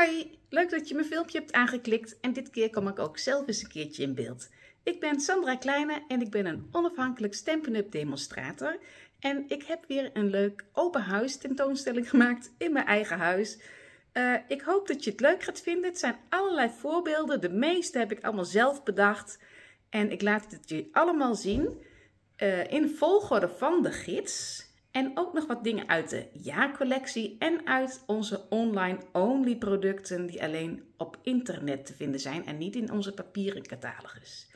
Hoi, leuk dat je mijn filmpje hebt aangeklikt en dit keer kom ik ook zelf eens een keertje in beeld. Ik ben Sandra Kleine en ik ben een onafhankelijk Stampin' Up demonstrator. En ik heb weer een leuk open huis tentoonstelling gemaakt in mijn eigen huis. Uh, ik hoop dat je het leuk gaat vinden. Het zijn allerlei voorbeelden. De meeste heb ik allemaal zelf bedacht. En ik laat het je allemaal zien uh, in volgorde van de gids. En ook nog wat dingen uit de jaarcollectie en uit onze online-only producten die alleen op internet te vinden zijn en niet in onze papieren catalogus.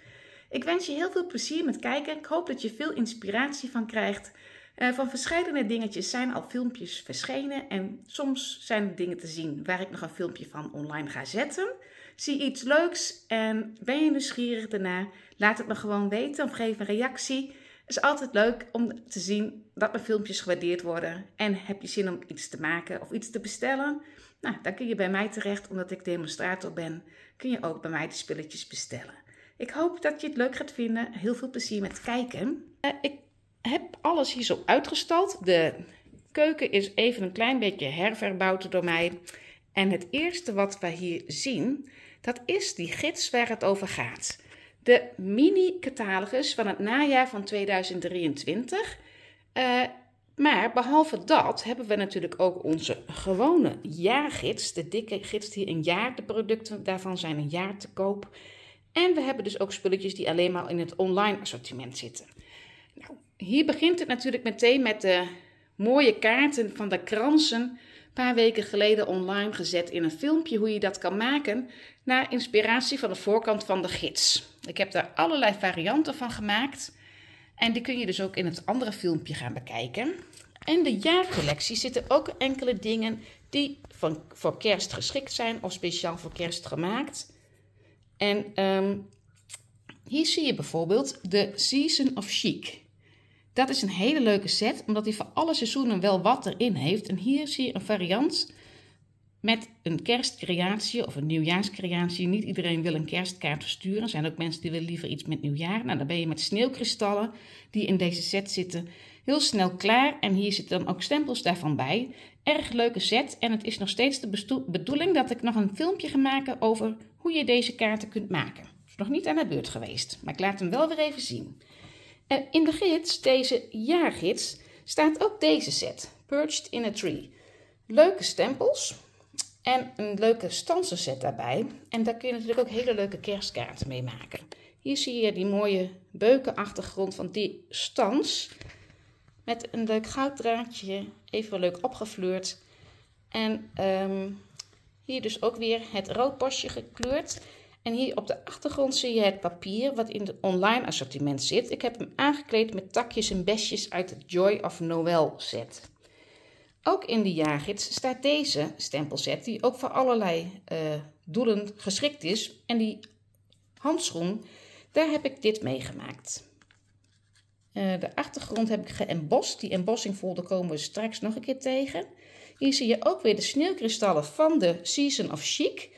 Ik wens je heel veel plezier met kijken. Ik hoop dat je veel inspiratie van krijgt. Uh, van verschillende dingetjes zijn al filmpjes verschenen en soms zijn er dingen te zien waar ik nog een filmpje van online ga zetten. Zie iets leuks en ben je nieuwsgierig daarna? Laat het me gewoon weten of geef een reactie. Het is altijd leuk om te zien dat mijn filmpjes gewaardeerd worden. En heb je zin om iets te maken of iets te bestellen? Nou, dan kun je bij mij terecht, omdat ik demonstrator ben. Kun je ook bij mij de spulletjes bestellen. Ik hoop dat je het leuk gaat vinden. Heel veel plezier met kijken. Uh, ik heb alles hier zo uitgestald. De keuken is even een klein beetje herverbouwd door mij. En het eerste wat we hier zien, dat is die gids waar het over gaat de mini-catalogus van het najaar van 2023. Uh, eh, maar behalve dat hebben we natuurlijk ook onze gewone jaargids, de dikke gids die een jaar, de producten daarvan zijn een jaar te koop. En we hebben dus ook spulletjes die alleen maar in het online assortiment zitten. Nou, hier begint het natuurlijk meteen met de mooie kaarten van de kransen paar weken geleden online gezet in een filmpje hoe je dat kan maken naar inspiratie van de voorkant van de gids. Ik heb daar allerlei varianten van gemaakt en die kun je dus ook in het andere filmpje gaan bekijken. In de jaarcollectie zitten ook enkele dingen die voor kerst geschikt zijn of speciaal voor kerst gemaakt. En um, hier zie je bijvoorbeeld de Season of Chic. Dat is een hele leuke set, omdat hij voor alle seizoenen wel wat erin heeft. En hier zie je een variant met een kerstcreatie of een nieuwjaarscreatie. Niet iedereen wil een kerstkaart versturen. Er zijn ook mensen die willen liever iets met nieuwjaar. Nou, dan ben je met sneeuwkristallen die in deze set zitten heel snel klaar. En hier zitten dan ook stempels daarvan bij. Erg leuke set. En het is nog steeds de bedoeling dat ik nog een filmpje ga maken over hoe je deze kaarten kunt maken. Is nog niet aan de beurt geweest, maar ik laat hem wel weer even zien. En in de gids, deze jaargids, staat ook deze set, Perched in a Tree. Leuke stempels en een leuke stansenset daarbij. En daar kun je natuurlijk ook hele leuke kerstkaarten mee maken. Hier zie je die mooie beukenachtergrond van die stans. Met een leuk gouddraadje, even leuk opgefleurd. En um, hier dus ook weer het rood bosje gekleurd. En hier op de achtergrond zie je het papier wat in het online assortiment zit. Ik heb hem aangekleed met takjes en besjes uit het Joy of Noel set. Ook in de jaargids staat deze stempelset, die ook voor allerlei uh, doelen geschikt is. En die handschoen, daar heb ik dit meegemaakt. Uh, de achtergrond heb ik geëmbost. Die embossingfolder komen we straks nog een keer tegen. Hier zie je ook weer de sneeuwkristallen van de Season of Chic.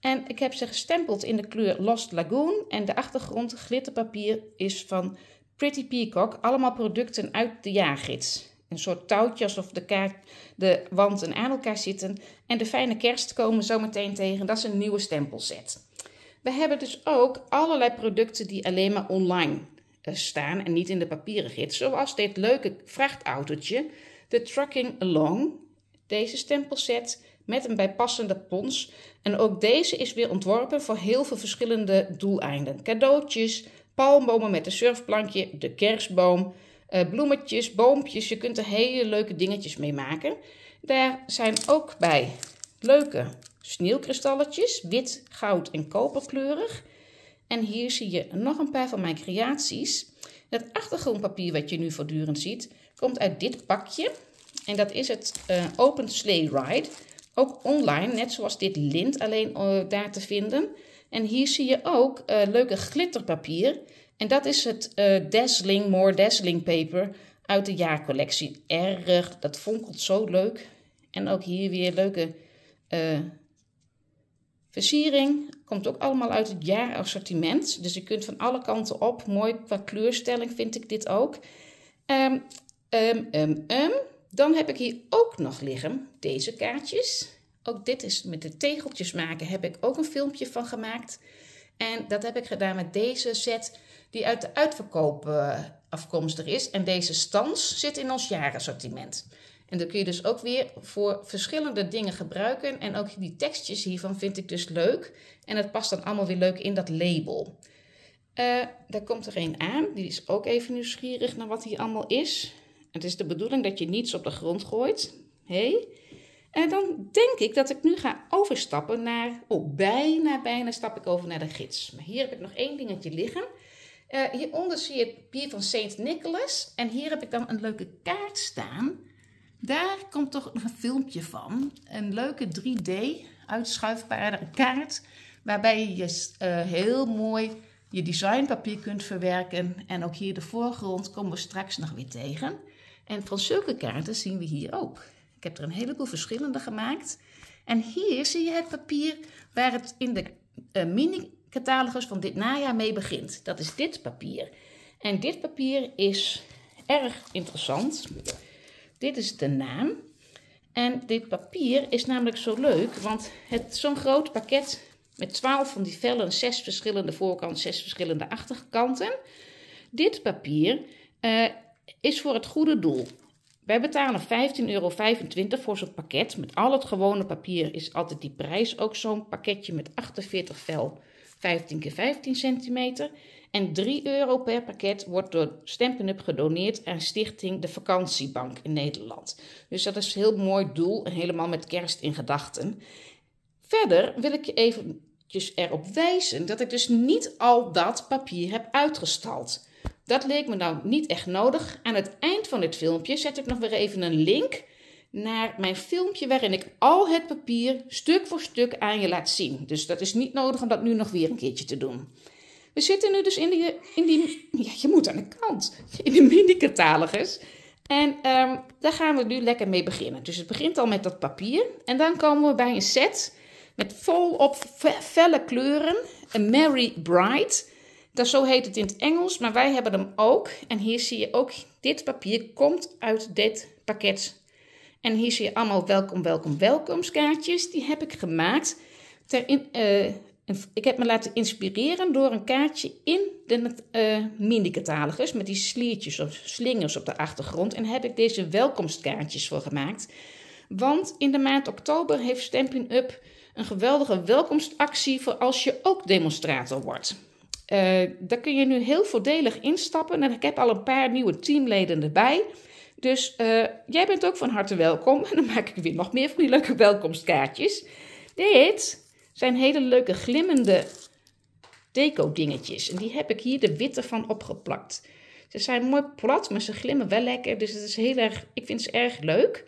En ik heb ze gestempeld in de kleur Lost Lagoon. En de achtergrond glitterpapier is van Pretty Peacock. Allemaal producten uit de jaargids. Een soort touwtje alsof de, kaart, de wanten aan elkaar zitten. En de fijne kerst komen zo meteen tegen. Dat is een nieuwe stempelset. We hebben dus ook allerlei producten die alleen maar online eh, staan en niet in de papieren gids. Zoals dit leuke vrachtautootje, de Trucking Along. Deze stempelset met een bijpassende pons. En ook deze is weer ontworpen voor heel veel verschillende doeleinden. Cadeautjes, palmbomen met een surfplankje, de kerstboom, bloemetjes, boompjes. Je kunt er hele leuke dingetjes mee maken. Daar zijn ook bij leuke sneeuwkristalletjes, wit, goud en koperkleurig. En hier zie je nog een paar van mijn creaties. Dat achtergrondpapier wat je nu voortdurend ziet, komt uit dit pakje. En dat is het uh, Open Sleigh Ride. Ook online, net zoals dit lint alleen uh, daar te vinden. En hier zie je ook leuke glitterpapier. En dat is het uh, Dazzling More Dazzling Paper uit de jaarcollectie. Erg, dat fonkelt zo leuk. En ook hier weer leuke versiering. Komt ook allemaal uit het jaarassortiment. Dus je kunt van alle kanten op. Mooi qua kleurstelling vind ik dit ook. Um. Dan heb ik hier ook nog liggen deze kaartjes. Ook dit is met de tegeltjes maken, heb ik ook een filmpje van gemaakt. En dat heb ik gedaan met deze set die uit de uitverkoop uh, afkomstig is. En deze stans zit in ons jaarassortiment. En dat kun je dus ook weer voor verschillende dingen gebruiken. En ook die tekstjes hiervan vind ik dus leuk. En het past dan allemaal weer leuk in dat label. Uh, daar komt er een aan. Die is ook even nieuwsgierig naar wat hier allemaal is. Het is de bedoeling dat je niets op de grond gooit. Hey. En dan denk ik dat ik nu ga overstappen naar. Oh, bijna, bijna stap ik over naar de gids. Maar hier heb ik nog één dingetje liggen. Uh, hieronder zie je het bier van Saint Nicholas. En hier heb ik dan een leuke kaart staan. Daar komt toch een filmpje van. Een leuke 3D uitschuifbare kaart. Waarbij je uh, heel mooi je designpapier kunt verwerken. En ook hier de voorgrond komen we straks nog weer tegen. En van zulke kaarten zien we hier ook. Ik heb er een heleboel verschillende gemaakt. En hier zie je het papier waar het in de uh, mini-catalogus van dit najaar mee begint. Dat is dit papier. En dit papier is erg interessant. Dit is de naam. En dit papier is namelijk zo leuk, want het zo'n groot pakket met 12 van die vellen, zes verschillende voorkanten, zes verschillende achterkanten. Dit papier uh, is voor het goede doel. Wij betalen 15,25 euro voor zo'n pakket. Met al het gewone papier is altijd die prijs. Ook zo'n pakketje met 48 vel, 15 keer 15 centimeter. En 3 euro per pakket wordt door Stampin' Up gedoneerd aan Stichting de Vakantiebank in Nederland. Dus dat is een heel mooi doel en helemaal met kerst in gedachten. Verder wil ik je eventjes erop wijzen dat ik dus niet al dat papier heb uitgestald. Dat leek me nou niet echt nodig. Aan het eind van dit filmpje zet ik nog weer even een link naar mijn filmpje waarin ik al het papier stuk voor stuk aan je laat zien. Dus dat is niet nodig om dat nu nog weer een keertje te doen. We zitten nu dus in die, in die ja, je moet aan de kant, in de mini-catalogus. En um, daar gaan we nu lekker mee beginnen. Dus het begint al met dat papier. En dan komen we bij een set met volop felle kleuren. Een Mary Bride. Dat, zo heet het in het Engels, maar wij hebben hem ook. En hier zie je ook, dit papier komt uit dit pakket. En hier zie je allemaal welkom, welkom, welkomskaartjes. Die heb ik gemaakt. Ter in, uh, ik heb me laten inspireren door een kaartje in de uh, mini-catalogus met die sliertjes of slingers op de achtergrond. En heb ik deze welkomstkaartjes voor gemaakt. Want in de maand oktober heeft Stampin' Up een geweldige welkomstactie voor als je ook demonstrator wordt. Uh, daar kun je nu heel voordelig instappen. En ik heb al een paar nieuwe teamleden erbij. Dus uh, jij bent ook van harte welkom. En dan maak ik weer nog meer van die leuke welkomstkaartjes. Dit zijn hele leuke glimmende deco-dingetjes. En die heb ik hier de witte van opgeplakt. Ze zijn mooi plat, maar ze glimmen wel lekker. Dus het is heel erg, ik vind ze erg leuk.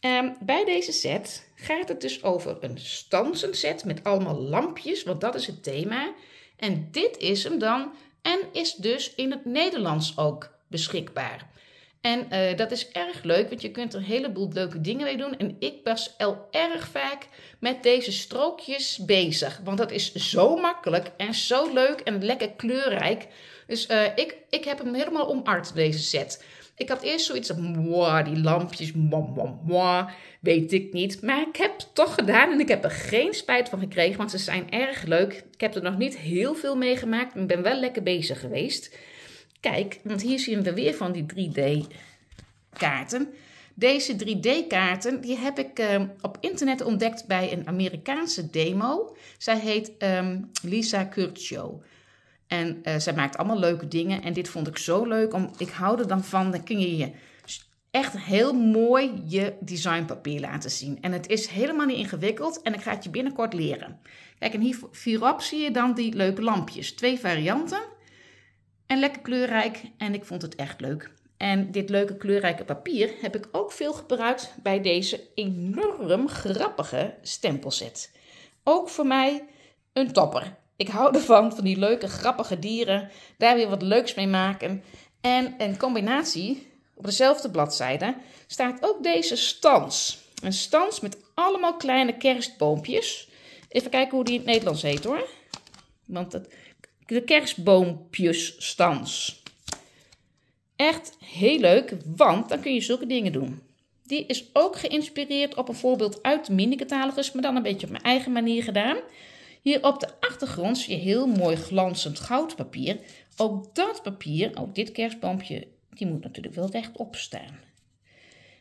Um, bij deze set gaat het dus over een stansenset met allemaal lampjes, want dat is het thema. En dit is hem dan en is dus in het Nederlands ook beschikbaar. En uh, dat is erg leuk, want je kunt er een heleboel leuke dingen mee doen. En ik was al erg vaak met deze strookjes bezig. Want dat is zo makkelijk en zo leuk en lekker kleurrijk. Dus uh, ik, ik heb hem helemaal omarmd, deze set. Ik had eerst zoiets van, die lampjes, weet ik niet. Maar ik heb het toch gedaan en ik heb er geen spijt van gekregen, want ze zijn erg leuk. Ik heb er nog niet heel veel mee gemaakt, maar ik ben wel lekker bezig geweest. Kijk, want hier zien we weer van die 3D-kaarten. Deze 3D-kaarten die heb ik uh, op internet ontdekt bij een Amerikaanse demo. Zij heet um, Lisa Curcio. En uh, zij maakt allemaal leuke dingen. En dit vond ik zo leuk. Om, ik hou er dan van. Dan kun je je echt heel mooi je designpapier laten zien. En het is helemaal niet ingewikkeld. En ik ga het je binnenkort leren. Kijk, en hier hierop zie je dan die leuke lampjes. Twee varianten. En lekker kleurrijk. En ik vond het echt leuk. En dit leuke kleurrijke papier heb ik ook veel gebruikt bij deze enorm grappige stempelset. Ook voor mij een topper. Ik hou ervan, van die leuke, grappige dieren. Daar weer wat leuks mee maken. En in combinatie, op dezelfde bladzijde, staat ook deze stans. Een stans met allemaal kleine kerstboompjes. Even kijken hoe die in het Nederlands heet hoor. Want het, de kerstboompjesstans. Echt heel leuk, want dan kun je zulke dingen doen. Die is ook geïnspireerd op een voorbeeld uit de mini-catalogus, maar dan een beetje op mijn eigen manier gedaan. Hier op de achtergrond zie je heel mooi glanzend goudpapier. Ook dat papier, ook dit kerstboompje, die moet natuurlijk wel rechtop staan.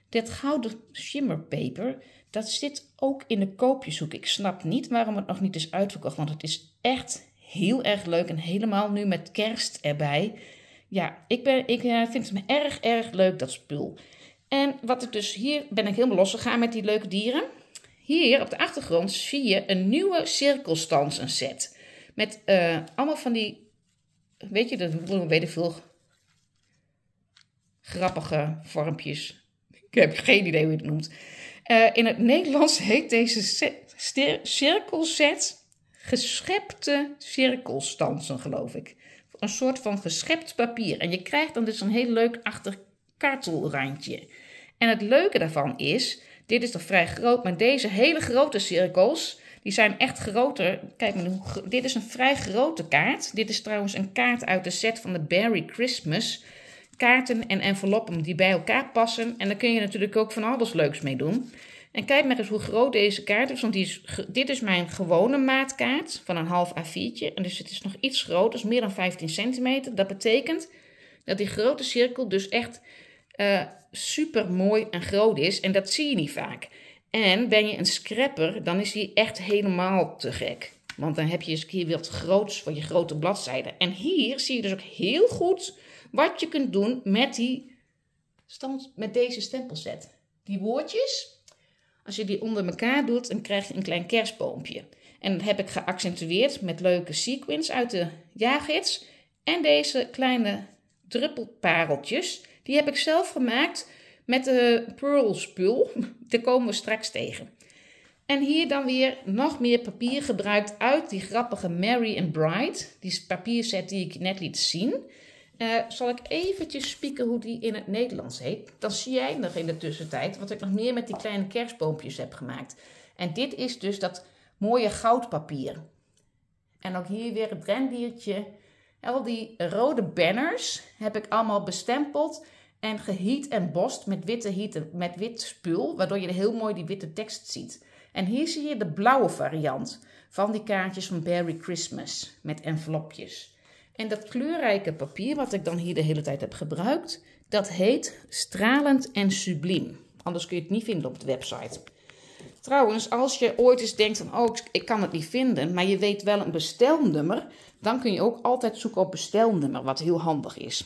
Dit gouden shimmerpaper, dat zit ook in de koopjeshoek. Ik snap niet waarom het nog niet is uitverkocht, want het is echt heel erg leuk. En helemaal nu met kerst erbij. Ja, ik, ben, ik eh, vind het erg, erg leuk, dat spul. En wat ik dus hier ben ik helemaal losgegaan met die leuke dieren. Hier op de achtergrond zie je een nieuwe cirkelstansen set. Met uh, allemaal van die, weet je, dat weet ik veel, grappige vormpjes. Ik heb geen idee hoe je het noemt. Uh, in het Nederlands heet deze cirkelset geschepte cirkelstansen, geloof ik. Een soort van geschept papier. En je krijgt dan dus een heel leuk achterkartelrandje. En het leuke daarvan is, dit is toch vrij groot, maar deze hele grote cirkels, die zijn echt groter. Kijk, dit is een vrij grote kaart. Dit is trouwens een kaart uit de set van de Berry Christmas. Kaarten en enveloppen die bij elkaar passen. En daar kun je natuurlijk ook van alles leuks mee doen. En kijk maar eens hoe groot deze kaart is. Want die dit is mijn gewone maatkaart van een half A4'tje. En dus het is nog iets groter, dus meer dan 15 centimeter. Dat betekent dat die grote cirkel dus echt uh, super mooi en groot is. En dat zie je niet vaak. En ben je een scrapper, dan is die echt helemaal te gek. Want dan heb je eens een keer wat groots voor je grote bladzijden. En hier zie je dus ook heel goed wat je kunt doen met, die stand, met deze stempelset. Die woordjes, als je die onder elkaar doet, dan krijg je een klein kerstboompje. En dat heb ik geaccentueerd met leuke sequins uit de jaargids. En deze kleine druppelpareltjes, die heb ik zelf gemaakt met de Pearl spul. Daar komen we straks tegen. En hier dan weer nog meer papier gebruikt uit die grappige Mary and Bride. Die papierset die ik net liet zien. Uh, zal ik eventjes spieken hoe die in het Nederlands heet. Dan zie jij nog in de tussentijd wat ik nog meer met die kleine kerstboompjes heb gemaakt. En dit is dus dat mooie goudpapier. En ook hier weer het rendiertje. Al die rode banners heb ik allemaal bestempeld en geheat en bost met, witte met wit spul, waardoor je heel mooi die witte tekst ziet. En hier zie je de blauwe variant van die kaartjes van Berry Christmas met envelopjes. En dat kleurrijke papier, wat ik dan hier de hele tijd heb gebruikt, dat heet stralend en subliem. Anders kun je het niet vinden op de website. Trouwens, als je ooit eens denkt van, oh, ik kan het niet vinden, maar je weet wel een bestelnummer, dan kun je ook altijd zoeken op bestelnummer, wat heel handig is.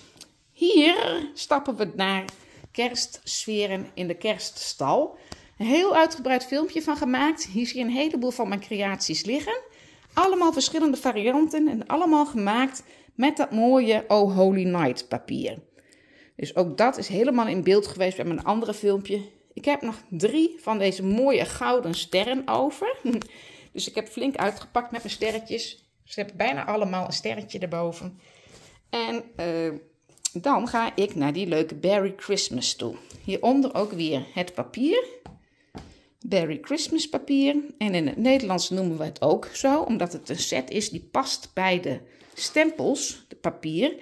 Hier stappen we naar kerstsferen in de kerststal. Een heel uitgebreid filmpje van gemaakt. Hier zie je een heleboel van mijn creaties liggen. Allemaal verschillende varianten en allemaal gemaakt met dat mooie Oh Holy Night papier. Dus ook dat is helemaal in beeld geweest bij mijn andere filmpje. Ik heb nog drie van deze mooie gouden sterren over. Dus ik heb flink uitgepakt met mijn sterretjes. Ze hebben bijna allemaal een sterretje erboven. En uh, dan ga ik naar die leuke Berry Christmas toe. Hieronder ook weer het papier. Berry Christmas papier. En in het Nederlands noemen we het ook zo, omdat het een set is die past bij de stempels, de papier.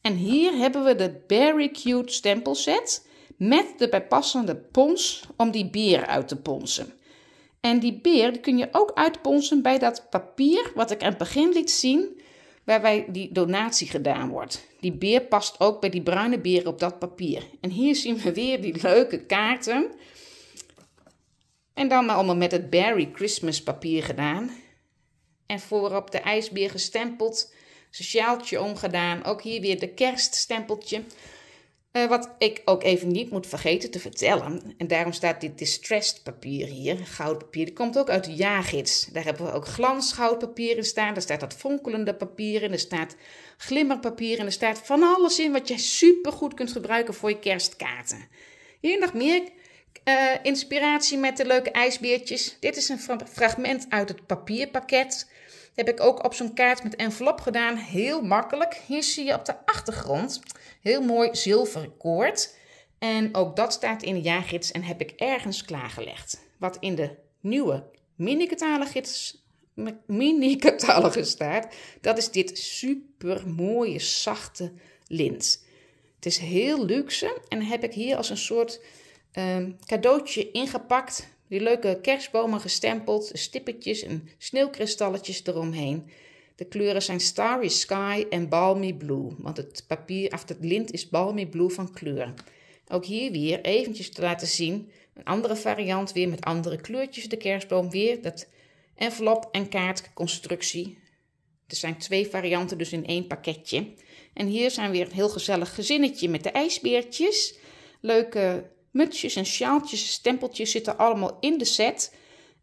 En hier hebben we de Berry Cute stempelset met de bijpassende pons om die beer uit te ponsen. En die beer kun je ook uitponsen bij dat papier wat ik aan het begin liet zien waarbij die donatie gedaan wordt. Die beer past ook bij die bruine beer op dat papier. En hier zien we weer die leuke kaarten. En dan allemaal met het Berry Christmas papier gedaan. En voorop de ijsbeer gestempeld. Sociaaltje omgedaan. Ook hier weer de kerststempeltje. Uh, wat ik ook even niet moet vergeten te vertellen. En daarom staat dit distressed papier hier, goudpapier. Die komt ook uit de jaargids. Daar hebben we ook glansgoudpapier in staan. Daar staat dat fonkelende papier in. Er staat glimmerpapier in. Er staat van alles in wat je super goed kunt gebruiken voor je kerstkaarten. Hier nog meer uh, inspiratie met de leuke ijsbeertjes. Dit is een fragment uit het papierpakket. Heb ik ook op zo'n kaart met envelop gedaan. Heel makkelijk. Hier zie je op de achtergrond Heel mooi zilveren koord. En ook dat staat in de jaargids en heb ik ergens klaargelegd. Wat in de nieuwe mini-catalogus mini staat, dat is dit super mooie zachte lint. Het is heel luxe en heb ik hier als een soort Ehm, cadeautje ingepakt. Die leuke kerstbomen gestempeld. Stippetjes en sneeuwkristalletjes eromheen. De kleuren zijn Starry Sky en Balmy Blue. Want het papier, of het lint is Balmy Blue van kleur. Ook hier weer eventjes te laten zien. Een andere variant weer met andere kleurtjes. De kerstboom weer. Dat envelop- en kaartconstructie. Er zijn twee varianten dus in één pakketje. En hier zijn weer een heel gezellig gezinnetje met de ijsbeertjes. Leuke mutsjes en sjaaltjes, stempeltjes zitten allemaal in de set.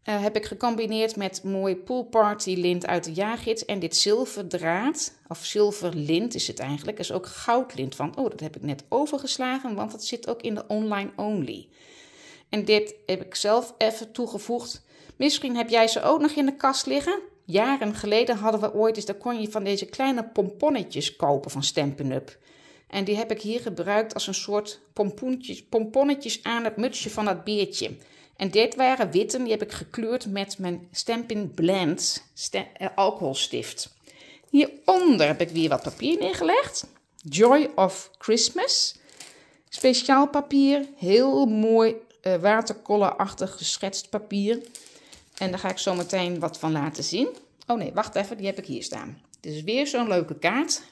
Uh, heb ik gecombineerd met mooi poolparty lint uit de jaargids. En dit zilverdraad, of zilverlint is het eigenlijk. Is ook goudlint van. Oh, dat heb ik net overgeslagen, want dat zit ook in de online only. En dit heb ik zelf even toegevoegd. Misschien heb jij ze ook nog in de kast liggen. Jaren geleden hadden we ooit eens, daar kon je van deze kleine pomponnetjes kopen van Stampin' Up. En die heb ik hier gebruikt als een soort pomponnetjes aan het mutsje van dat beertje. En dit waren witten, die heb ik gekleurd met mijn Stampin' Blend eh, alcoholstift. Hieronder heb ik weer wat papier neergelegd. Joy of Christmas. Speciaal papier, heel mooi uh, waterkollerachtig geschetst papier. En daar ga ik zo meteen wat van laten zien. Oh nee, wacht even, die heb ik hier staan. Dit is weer zo'n leuke kaart.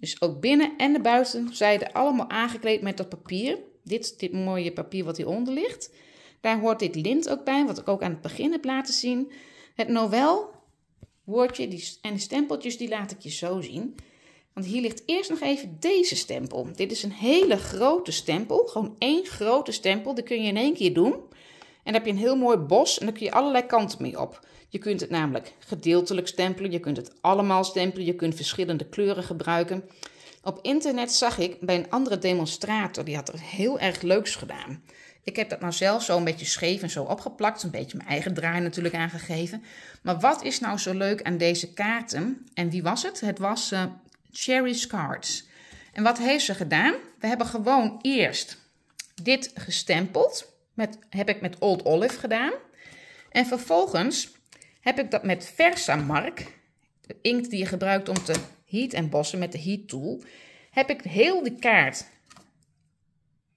Dus ook binnen en de buitenzijde allemaal aangekleed met dat papier. Dit, dit mooie papier wat hieronder ligt. Daar hoort dit lint ook bij, wat ik ook aan het begin heb laten zien. Het Noël woordje die, en de stempeltjes, die laat ik je zo zien. Want hier ligt eerst nog even deze stempel. Dit is een hele grote stempel. Gewoon één grote stempel. Die kun je in één keer doen. En dan heb je een heel mooi bos en dan kun je allerlei kanten mee op. Je kunt het namelijk gedeeltelijk stempelen, je kunt het allemaal stempelen, je kunt verschillende kleuren gebruiken. Op internet zag ik bij een andere demonstrator, die had er heel erg leuks gedaan. Ik heb dat nou zelf zo een beetje scheef en zo opgeplakt, een beetje mijn eigen draai natuurlijk aangegeven. Maar wat is nou zo leuk aan deze kaarten? En wie was het? Het was uh, Cherry's Cards. En wat heeft ze gedaan? We hebben gewoon eerst dit gestempeld. Met, heb ik met Old Olive gedaan. En vervolgens heb ik dat met Versamark, de inkt die je gebruikt om te heat en bossen met de heat tool, heb ik heel de kaart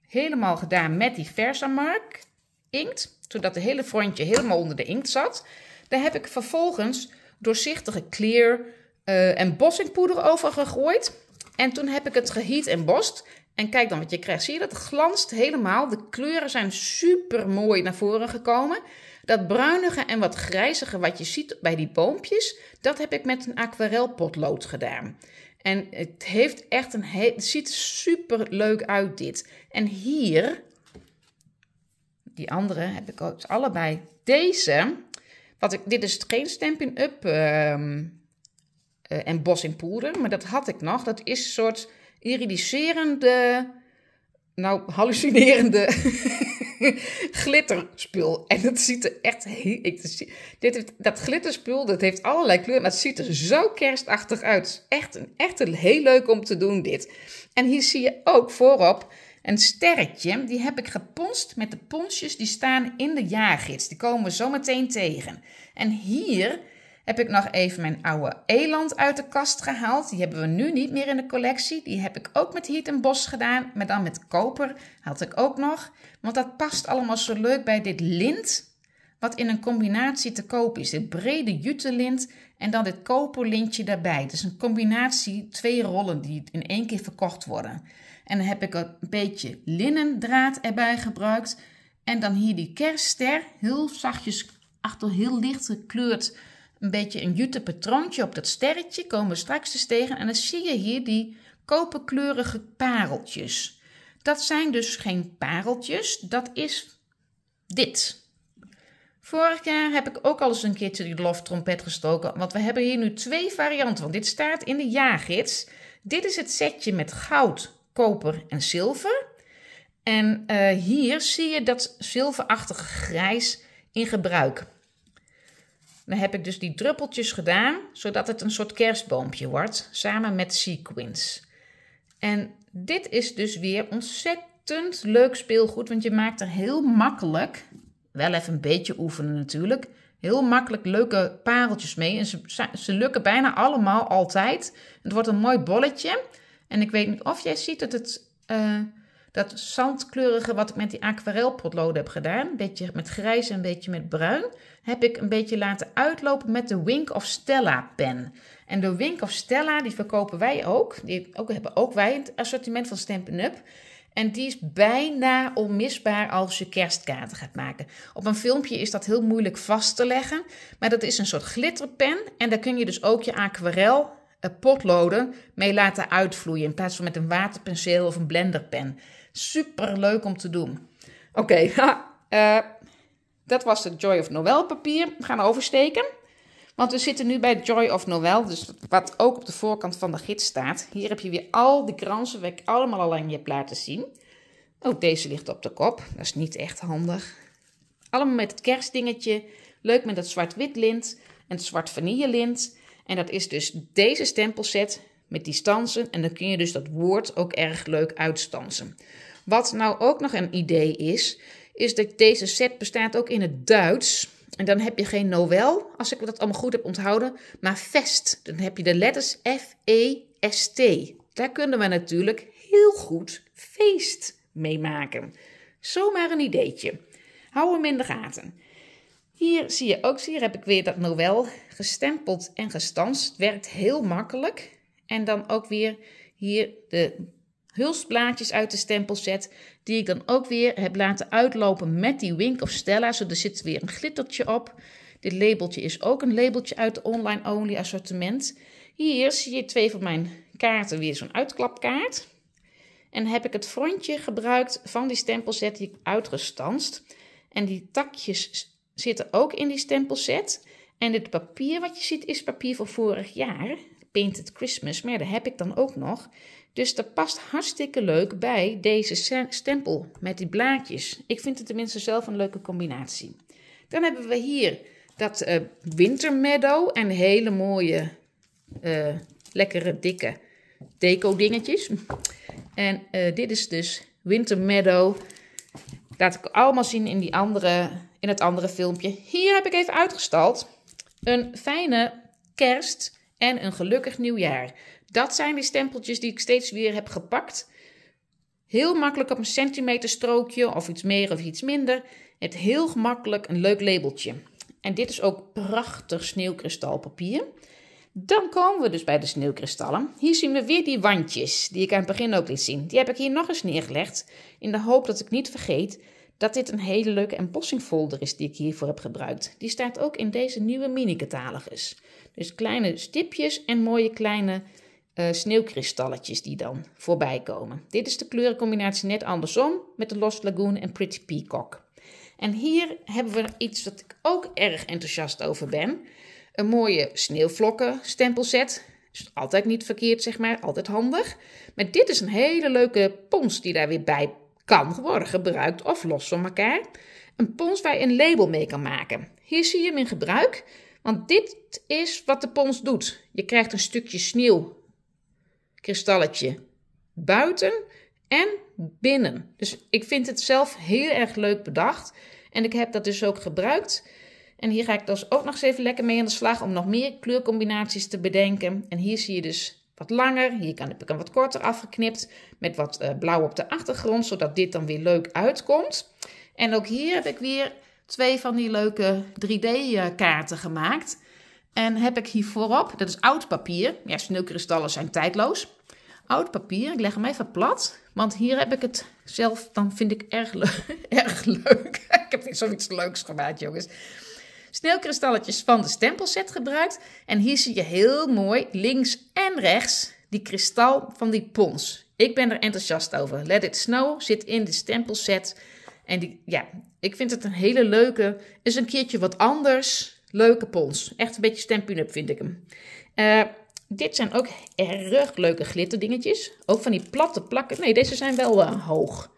helemaal gedaan met die Versamark inkt, zodat de hele frontje helemaal onder de inkt zat. Daar heb ik vervolgens doorzichtige clear uh, en bossingpoeder over gegooid. En toen heb ik het geheat en bost. En kijk dan wat je krijgt. Zie je dat? Het glanst helemaal. De kleuren zijn super mooi naar voren gekomen. Dat bruinige en wat grijzige wat je ziet bij die boompjes, dat heb ik met een aquarelpotlood gedaan. En het heeft echt een het ziet super leuk uit dit. En hier, die andere heb ik ook allebei. Deze, wat ik, dit is geen Stampin' Up um, uh, embossing poeder, maar dat had ik nog. Dat is een soort iridiserende, nou hallucinerende glitterspul. En het ziet er echt heel... Ik, dit, dat glitterspul, dat heeft allerlei kleuren, maar het ziet er zo kerstachtig uit. Echt, een, echt een, heel leuk om te doen dit. En hier zie je ook voorop een sterretje. Die heb ik geponst met de ponsjes die staan in de jaargids. Die komen we zo meteen tegen. En hier heb ik nog even mijn oude eland uit de kast gehaald. Die hebben we nu niet meer in de collectie. Die heb ik ook met Heat en Bos gedaan, maar dan met koper had ik ook nog. Want dat past allemaal zo leuk bij dit lint, wat in een combinatie te koop is. Dit brede juttelint en dan dit koperlintje daarbij. Is een combinatie, twee rollen die in één keer verkocht worden. En dan heb ik een beetje linnendraad erbij gebruikt. En dan hier die kerstster, heel zachtjes, achter heel licht gekleurd een beetje een jute patroontje op dat sterretje. Komen we straks te tegen. En dan zie je hier die koperkleurige pareltjes. Dat zijn dus geen pareltjes, dat is dit. Vorig jaar heb ik ook al eens een keertje die loftrompet gestoken, want we hebben hier nu twee varianten. Want dit staat in de jaargids. Dit is het setje met goud, koper en zilver. En uh, hier zie je dat zilverachtige grijs in gebruik. Dan heb ik dus die druppeltjes gedaan, zodat het een soort kerstboompje wordt, samen met sequins. En dit is dus weer ontzettend leuk speelgoed, want je maakt er heel makkelijk, wel even een beetje oefenen natuurlijk, heel makkelijk leuke pareltjes mee. En ze, ze lukken bijna allemaal altijd. Het wordt een mooi bolletje. En ik weet niet of jij ziet dat het... Uh, dat zandkleurige wat ik met die aquarelpotloden heb gedaan, een beetje met grijs en een beetje met bruin, heb ik een beetje laten uitlopen met de Wink of Stella pen. En de Wink of Stella, die verkopen wij ook. Die ook, hebben ook wij in het assortiment van Stampin' Up. En die is bijna onmisbaar als je kerstkaarten gaat maken. Op een filmpje is dat heel moeilijk vast te leggen. Maar dat is een soort glitterpen. En daar kun je dus ook je aquarel eh, potloden mee laten uitvloeien. In plaats van met een waterpenseel of een blenderpen. Super leuk om te doen. Oké, eh, dat was het Joy of Noel papier. We gaan oversteken. Want we zitten nu bij Joy of Noel, dus wat ook op de voorkant van de gids staat. Hier heb je weer al die kransen, wat ik allemaal al aan je heb laten zien. Ook deze ligt op de kop, dat is niet echt handig. Allemaal met het kerstdingetje, leuk met dat zwart-wit lint en het zwart vanillelint. En dat is dus deze stempelset met die stansen. En dan kun je dus dat woord ook erg leuk uitstansen. Wat nou ook nog een idee is, is dat deze set bestaat ook in het Duits. En dan heb je geen Noël, als ik dat allemaal goed heb onthouden, maar Fest. Dan heb je de letters F-E-S-T. Daar kunnen we natuurlijk heel goed feest mee maken. Zomaar een ideetje. Hou hem in de gaten. Hier zie je ook, hier heb ik weer dat Noël gestempeld en gestanst. Het werkt heel makkelijk. En dan ook weer hier de hulsblaadjes uit de stempelset, die ik dan ook weer heb laten uitlopen met die Wink of Stella. Zo er zit weer een glittertje op. Dit labeltje is ook een labeltje uit het online only assortiment. Hier zie je twee van mijn kaarten, weer zo'n uitklapkaart. En heb ik het frontje gebruikt van die stempelset die ik uitgestanst. En die takjes zitten ook in die stempelset. En dit papier wat je ziet is papier van vorig jaar. Painted Christmas, maar dat heb ik dan ook nog. Dus dat past hartstikke leuk bij deze stempel met die blaadjes. Ik vind het tenminste zelf een leuke combinatie. Dan hebben we hier dat uh, Winter Meadow en hele mooie, uh, lekkere, dikke deco dingetjes. En uh, dit is dus Winter Meadow. Laat ik allemaal zien in, die andere, in het andere filmpje. Hier heb ik even uitgestald een fijne kerst en een gelukkig nieuwjaar. Dat zijn die stempeltjes die ik steeds weer heb gepakt. Heel makkelijk op een centimeter strookje of iets meer of iets minder. Het heel gemakkelijk een leuk labeltje. En dit is ook prachtig sneeuwkristalpapier. Dan komen we dus bij de sneeuwkristallen. Hier zien we weer die wandjes die ik aan het begin ook liet zien. Die heb ik hier nog eens neergelegd in de hoop dat ik niet vergeet dat dit een hele leuke embossing folder is die ik hiervoor heb gebruikt. Die staat ook in deze nieuwe mini-catalogus. Dus kleine stipjes en mooie kleine uh, sneeuwkristalletjes die dan voorbij komen. Dit is de kleurencombinatie net andersom met de Lost Lagoon en Pretty Peacock. En hier hebben we iets wat ik ook erg enthousiast over ben. Een mooie sneeuwvlokken stempelset. Is altijd niet verkeerd, zeg maar. Altijd handig. Maar dit is een hele leuke pons die daar weer bij kan worden gebruikt of los van elkaar. Een pons waar je een label mee kan maken. Hier zie je hem in gebruik. Want dit is wat de pons doet. Je krijgt een stukje sneeuw kristalletje buiten en binnen. Dus ik vind het zelf heel erg leuk bedacht. En ik heb dat dus ook gebruikt. En hier ga ik dus ook nog eens even lekker mee aan de slag om nog meer kleurcombinaties te bedenken. En hier zie je dus wat langer. Hier kan, heb ik hem wat korter afgeknipt met wat uh, blauw op de achtergrond, zodat dit dan weer leuk uitkomt. En ook hier heb ik weer twee van die leuke 3D-kaarten gemaakt. En heb ik hier voorop, dat is oud papier. Ja, sneeuwkristallen zijn tijdloos. Oud papier, ik leg hem even plat. Want hier heb ik het zelf, dan vind ik erg, le erg leuk. ik heb weer zoiets leuks gemaakt, jongens. Sneeuwkristalletjes van de stempelset gebruikt. En hier zie je heel mooi links en rechts die kristal van die pons. Ik ben er enthousiast over. Let It Snow zit in de stempelset. En die, ja, ik vind het een hele leuke, is een keertje wat anders Leuke pons. Echt een beetje Stampin' Up vind ik hem. Uh, dit zijn ook erg leuke glitterdingetjes. Ook van die platte plakken. Nee, deze zijn wel uh, hoog.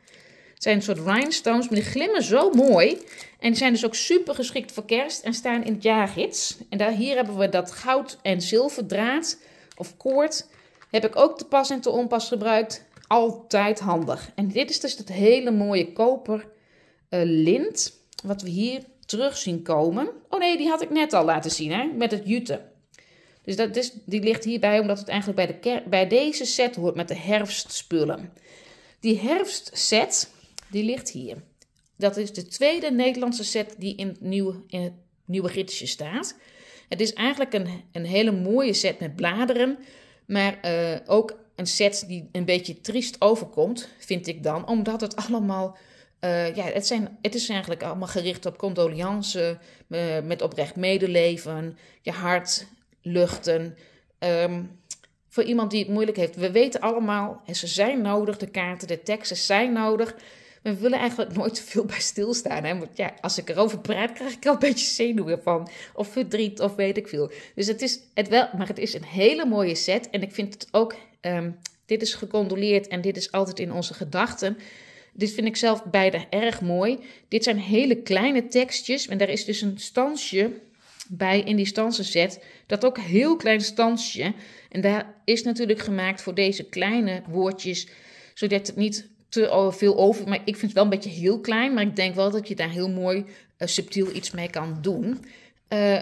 Het zijn een soort rhinestones, maar die glimmen zo mooi. En die zijn dus ook super geschikt voor kerst en staan in het jaargids. En daar, hier hebben we dat goud en zilverdraad of koord. Heb ik ook te pas en te onpas gebruikt. Altijd handig. En dit is dus dat hele mooie koper uh, lint. Wat we hier terug zien komen. Oh nee, die had ik net al laten zien, hè? met het jute. Dus dat is, die ligt hierbij omdat het eigenlijk bij, de bij deze set hoort met de herfstspullen. Die herfstset, die ligt hier. Dat is de tweede Nederlandse set die in het nieuwe, in het nieuwe gidsje staat. Het is eigenlijk een, een hele mooie set met bladeren, maar uh, ook een set die een beetje triest overkomt, vind ik dan, omdat het allemaal. Uh, ja, het, zijn, het is eigenlijk allemaal gericht op condoliance, uh, met oprecht medeleven, je hart luchten. Um, voor iemand die het moeilijk heeft. We weten allemaal, en ze zijn nodig, de kaarten, de teksten zijn nodig. We willen eigenlijk nooit te veel bij stilstaan. Hè? Want ja, als ik erover praat, krijg ik al een beetje zenuwen van. Of verdriet, of weet ik veel. Dus het is het wel, maar het is een hele mooie set. En ik vind het ook, um, dit is gecondoleerd en dit is altijd in onze gedachten. Dit vind ik zelf beide erg mooi. Dit zijn hele kleine tekstjes. En daar is dus een stansje bij in die stanzenzet. Dat ook heel klein stansje. En daar is natuurlijk gemaakt voor deze kleine woordjes. Zodat het niet te veel over. Maar ik vind het wel een beetje heel klein. Maar ik denk wel dat je daar heel mooi uh, subtiel iets mee kan doen. Uh,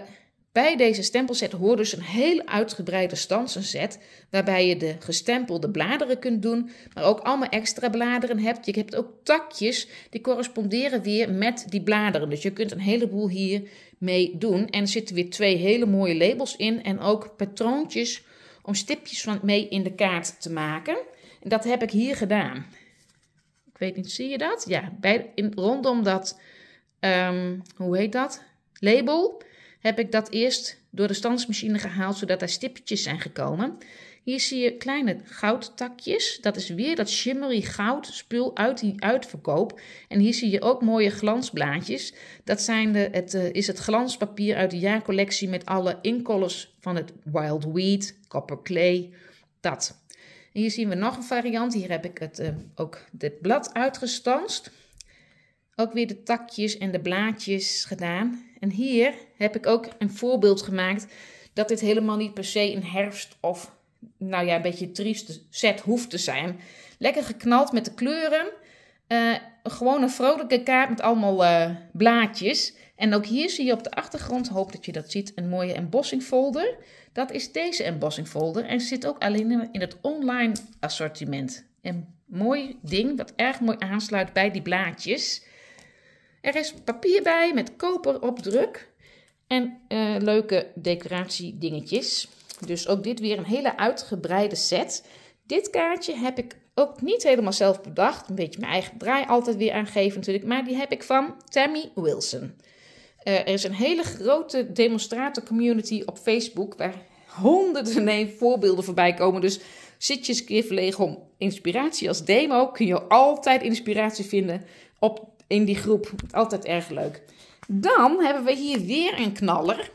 bij deze stempelset hoort dus een heel uitgebreide stanzenzet, waarbij je de gestempelde bladeren kunt doen, maar ook allemaal extra bladeren hebt. Je hebt ook takjes die corresponderen weer met die bladeren. Dus je kunt een heleboel hier mee doen. En er zitten weer twee hele mooie labels in en ook patroontjes om stipjes van mee in de kaart te maken. En dat heb ik hier gedaan. Ik weet niet, zie je dat? Ja, bij, in, rondom dat, um, hoe heet dat? Label heb ik dat eerst door de standsmachine gehaald, zodat er stipjes zijn gekomen. Hier zie je kleine goudtakjes. Dat is weer dat shimmery goud spul uit die uitverkoop. En hier zie je ook mooie glansblaadjes. Dat zijn de, het, uh, is het glanspapier uit de jaarcollectie met alle inkollers van het Wild Wheat, Copper Clay, dat. En hier zien we nog een variant. Hier heb ik het, uh, ook dit blad uitgestanst. Ook weer de takjes en de blaadjes gedaan. En hier heb ik ook een voorbeeld gemaakt dat dit helemaal niet per se een herfst of nou ja, een beetje trieste set hoeft te zijn. Lekker geknald met de kleuren. Uh, gewoon een vrolijke kaart met allemaal uh, blaadjes. En ook hier zie je op de achtergrond, hoop dat je dat ziet, een mooie embossing folder. Dat is deze embossing folder en zit ook alleen in het online assortiment. Een mooi ding dat erg mooi aansluit bij die blaadjes. Er is papier bij met koperopdruk en uh, leuke decoratiedingetjes. Dus ook dit weer een hele uitgebreide set. Dit kaartje heb ik ook niet helemaal zelf bedacht. Een beetje mijn eigen draai altijd weer aangeven natuurlijk. Maar die heb ik van Tammy Wilson. Uh, er is een hele grote demonstrator community op Facebook waar honderden voorbeelden voorbij komen. Dus zit je eens een keer verlegen om inspiratie als demo, kun je altijd inspiratie vinden op, in die groep. Altijd erg leuk. Dan hebben we hier weer een knaller. Uh,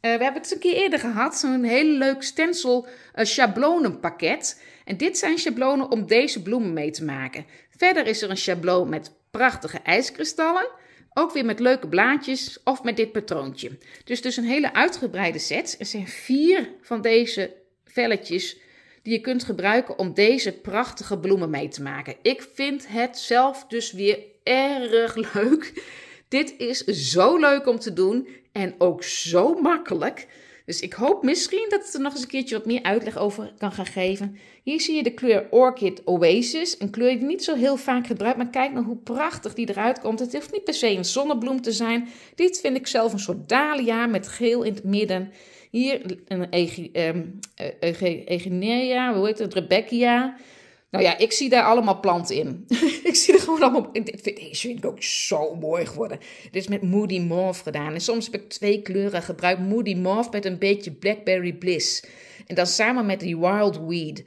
we hebben het een keer eerder gehad, zo'n hele leuk stencil uh, schablonenpakket. En dit zijn schablonen om deze bloemen mee te maken. Verder is er een schabloon met prachtige ijskristallen. Ook weer met leuke blaadjes of met dit patroontje. Dus dus een hele uitgebreide set. Er zijn vier van deze velletjes die je kunt gebruiken om deze prachtige bloemen mee te maken. Ik vind het zelf dus weer erg leuk. Dit is zo leuk om te doen en ook zo makkelijk. Dus ik hoop misschien dat het er nog eens een keertje wat meer uitleg over kan gaan geven. Hier zie je de kleur Orchid Oasis. Een kleur die niet zo heel vaak gebruikt, maar kijk nou hoe prachtig die eruit komt. Het hoeft niet per se een zonnebloem te zijn. Dit vind ik zelf een soort dahlia met geel in het midden. Hier een Eginea, hoe heet het, Rebecca. Nou ja, ik zie daar allemaal planten in. ik zie er gewoon allemaal... Vind, deze vind ik ook zo mooi geworden. Dit is met Moody Mauve gedaan. En soms heb ik twee kleuren gebruikt. Moody Mauve met een beetje Blackberry Bliss. En dan samen met die Wild Weed.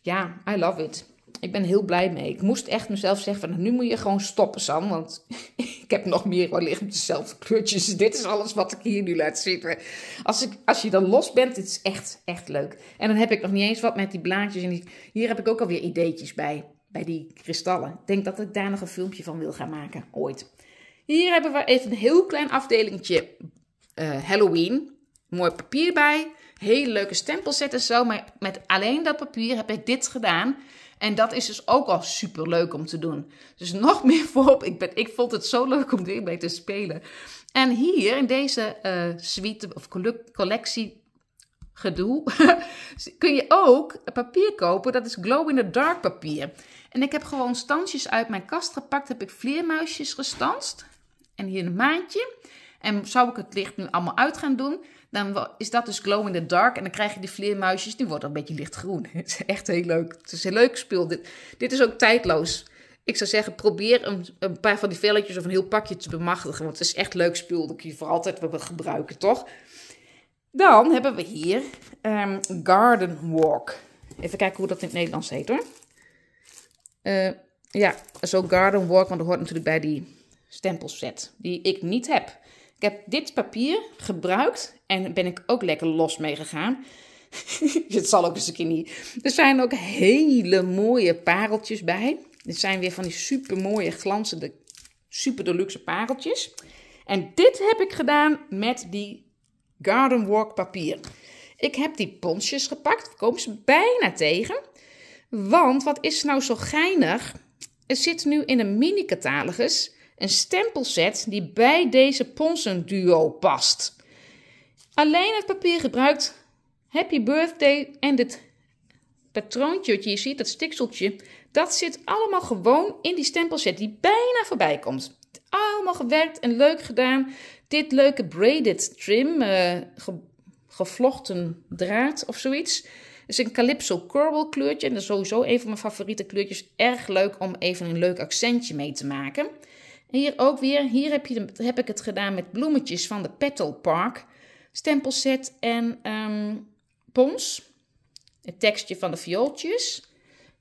Ja, I love it. Ik ben heel blij mee. Ik moest echt mezelf zeggen van nu moet je gewoon stoppen Sam. Want ik heb nog meer wel liggen met dezelfde kleurtjes. Dit is alles wat ik hier nu laat zien. Als, ik, als je dan los bent, het is echt, echt leuk. En dan heb ik nog niet eens wat met die blaadjes. En hier heb ik ook alweer ideetjes bij. Bij die kristallen. Ik denk dat ik daar nog een filmpje van wil gaan maken. Ooit. Hier hebben we even een heel klein afdelingetje uh, Halloween. Mooi papier bij. Hele leuke stempels zetten zo. Maar met alleen dat papier heb ik dit gedaan. En dat is dus ook al super leuk om te doen. Dus nog meer voorop. Ik, ben, ik vond het zo leuk om weer mee te spelen. En hier in deze uh, suite of collectie gedoe, kun je ook papier kopen. Dat is glow-in-the-dark papier. En ik heb gewoon stansjes uit mijn kast gepakt. Heb ik vleermuisjes gestanst. En hier een maandje. En zou ik het licht nu allemaal uit gaan doen, dan is dat dus glow in the dark. En dan krijg je die vleermuisjes, die worden een beetje lichtgroen. Het is echt heel leuk. Het is een leuk spul. Dit, is ook tijdloos. Ik zou zeggen, probeer een, een paar van die velletjes of een heel pakje te bemachtigen. Want het is echt leuk spul. Dat kun je voor altijd gebruiken, toch? Dan hebben we hier um, Garden Walk. Even kijken hoe dat in het Nederlands heet hoor. Uh, ja, zo Garden Walk, want dat hoort natuurlijk bij die stempelset. Die ik niet heb. Ik heb dit papier gebruikt en ben ik ook lekker los mee gegaan. Het zal ook eens een keer niet. Er zijn ook hele mooie pareltjes bij. Dit zijn weer van die super mooie glanzende, super deluxe pareltjes. En dit heb ik gedaan met die Garden Walk papier. Ik heb die ponsjes gepakt, komen ze bijna tegen. Want wat is nou zo geinig? Er zit nu in een mini-catalogus een stempelset die bij deze ponsen duo past. Alleen het papier gebruikt Happy Birthday en dit patroontje wat je ziet, dat stikseltje, dat zit allemaal gewoon in die stempelset die bijna voorbij komt. Allemaal gewerkt en leuk gedaan. Dit leuke braided trim, uh, gevlochten draad of zoiets. Het is een Calypso Coral kleurtje en dat is sowieso een van mijn favoriete kleurtjes. Erg leuk om even een leuk accentje mee te maken. Hier ook weer, hier heb, je heb ik het gedaan met bloemetjes van de Petal Park. Stempelset en um, pons. Het tekstje van de viooltjes.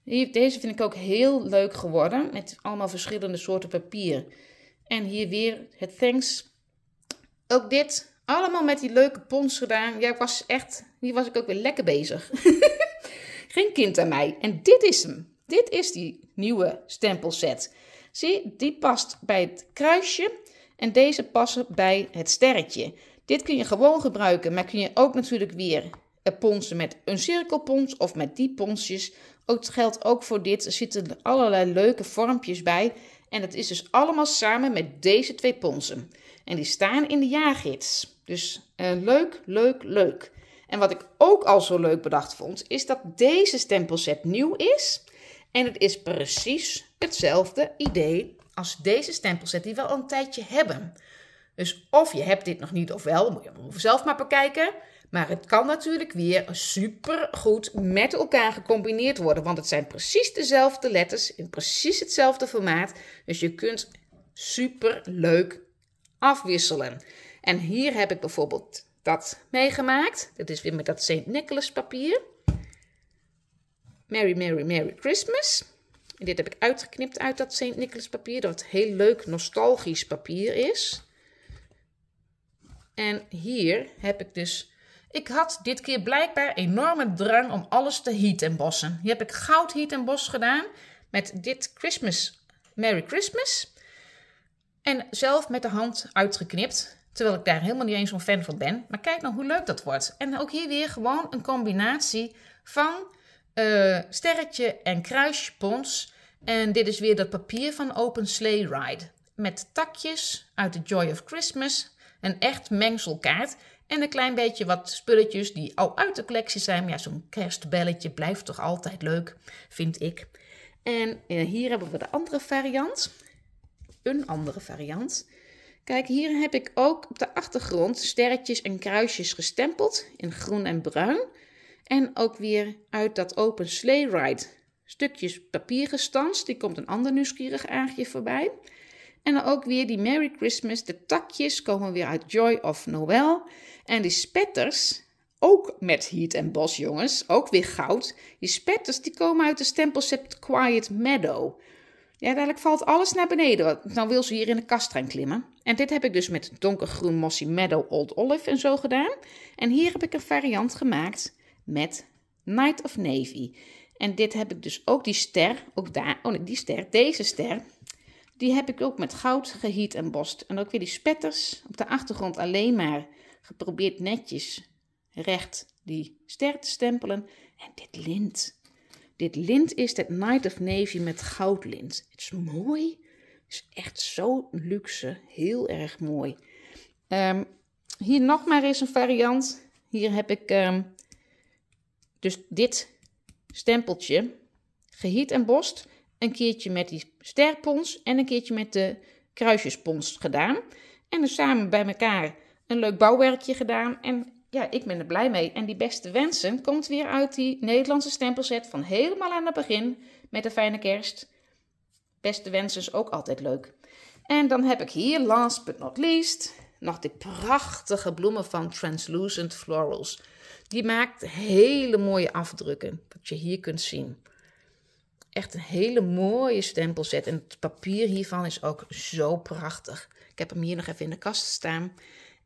deze vind ik ook heel leuk geworden. Met allemaal verschillende soorten papier. En hier weer het thanks. Ook dit. Allemaal met die leuke pons gedaan. Ja, ik was echt, hier was ik ook weer lekker bezig. Geen kind aan mij. En dit is hem. Dit is die nieuwe stempelset. Zie, die past bij het kruisje en deze passen bij het sterretje. Dit kun je gewoon gebruiken, maar kun je ook natuurlijk weer ponsen met een cirkelpons of met die ponsjes. Ook geldt ook voor dit. Er zitten allerlei leuke vormpjes bij. En dat is dus allemaal samen met deze twee ponsen. En die staan in de jaargids. Dus uh, leuk, leuk, leuk. En wat ik ook al zo leuk bedacht vond, is dat deze stempelset nieuw is. En het is precies hetzelfde idee als deze stempelset die we al een tijdje hebben. Dus of je hebt dit nog niet of wel, moet je zelf maar bekijken. Maar het kan natuurlijk weer super goed met elkaar gecombineerd worden. Want het zijn precies dezelfde letters in precies hetzelfde formaat. Dus je kunt super leuk afwisselen. En hier heb ik bijvoorbeeld dat meegemaakt. Dat is weer met dat St. Nicholas papier. Merry, Merry, Merry Christmas. En dit heb ik uitgeknipt uit dat St. Nicholas papier. Dat heel leuk nostalgisch papier is. En hier heb ik dus... Ik had dit keer blijkbaar enorme drang om alles te heat embossen. Hier heb ik goud heat emboss gedaan. Met dit Christmas, Merry Christmas. En zelf met de hand uitgeknipt. Terwijl ik daar helemaal niet eens zo'n fan van ben. Maar kijk nou hoe leuk dat wordt. En ook hier weer gewoon een combinatie van uh, sterretje en kruispons. En dit is weer dat papier van Open Sleigh Ride. Met takjes uit The Joy of Christmas. Een echt mengselkaart. En een klein beetje wat spulletjes die al uit de collectie zijn. Maar ja, zo'n kerstbelletje blijft toch altijd leuk, vind ik. En uh, hier hebben we de andere variant. Een andere variant. Kijk, hier heb ik ook op de achtergrond sterretjes en kruisjes gestempeld in groen en bruin. En ook weer uit dat Open Sleigh Ride stukjes papier gestanst. Die komt een ander nieuwsgierig aagje voorbij. En dan ook weer die Merry Christmas. De takjes komen weer uit Joy of Noel. En die spetters, ook met Heat en Bos jongens, ook weer goud. Die spetters die komen uit de stempelset Quiet Meadow. Ja, dadelijk valt alles naar beneden. Nou wil ze hier in de kast gaan klimmen. En dit heb ik dus met donkergroen Mossy Meadow Old Olive en zo gedaan. En hier heb ik een variant gemaakt met Night of Navy. En dit heb ik dus ook die ster, ook daar, oh nee, die ster, deze ster, die heb ik ook met goud geheat en bost. En ook weer die spetters op de achtergrond alleen maar geprobeerd netjes recht die ster te stempelen. En dit lint. Dit lint is het Night of Navy met goudlint. Het is mooi. Het is echt zo luxe. Heel erg mooi. Um, hier nog maar eens een variant. Hier heb ik um, dus dit stempeltje gehiet en bost. Een keertje met die sterpons en een keertje met de kruisjespons gedaan. En dus samen bij elkaar een leuk bouwwerkje gedaan. En ja, ik ben er blij mee. En die beste wensen komt weer uit die Nederlandse stempelset van helemaal aan het begin met de fijne kerst. Beste wensen is ook altijd leuk. En dan heb ik hier, last but not least, nog de prachtige bloemen van Translucent Florals. Die maakt hele mooie afdrukken, wat je hier kunt zien. Echt een hele mooie stempelset. En het papier hiervan is ook zo prachtig. Ik heb hem hier nog even in de kast staan.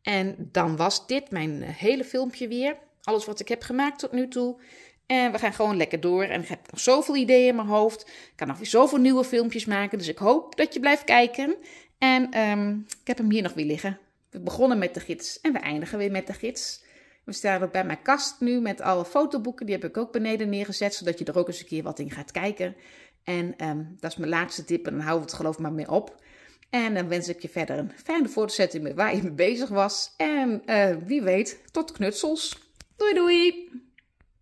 En dan was dit mijn eh, hele filmpje weer. Alles wat ik heb gemaakt tot nu toe. En we gaan gewoon lekker door. En ik heb nog zoveel ideeën in mijn hoofd. Ik kan nog weer zoveel nieuwe filmpjes maken. Dus ik hoop dat je blijft kijken. En um, ik heb hem hier nog weer liggen. We begonnen met de gids en we eindigen weer met de gids. We staan ook bij mijn kast nu met alle fotoboeken. Die heb ik ook beneden neergezet, zodat je er ook eens een keer wat in gaat kijken. En um, dat is mijn laatste tip en dan houden we het geloof maar mee op. En dan wens ik je verder een fijne voortzetting met waar je mee bezig was. En uh, wie weet, tot knutsels. Doei doei!